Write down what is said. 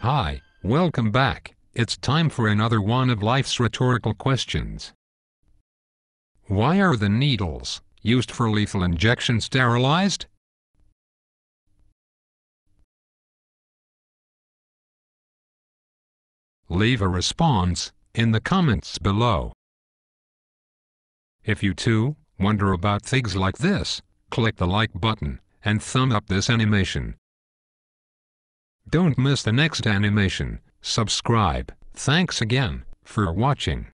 Hi, welcome back. It's time for another one of life's rhetorical questions. Why are the needles used for lethal injection sterilized? Leave a response in the comments below. If you too wonder about things like this, click the like button and thumb up this animation. Don't miss the next animation. Subscribe. Thanks again for watching.